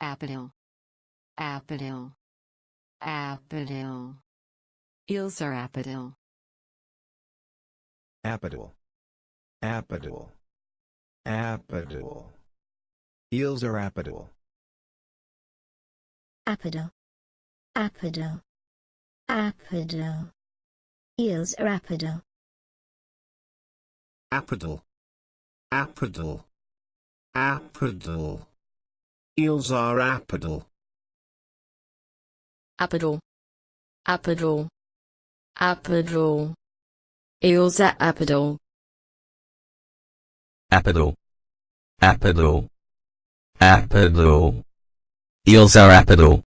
Apodal. Apodal. Apodal. Eels are apodal. Apodal. Apodal. Apodal. Eels are apodal. Apodal. Apodal. Apodal. Eels are apodal. Apodal. Apodal. Apodal. Eels are apodal. Apodal. Apodal. Apodal. Eels are apodal. Apodal. Apodal. Apodal. Eels are apodal.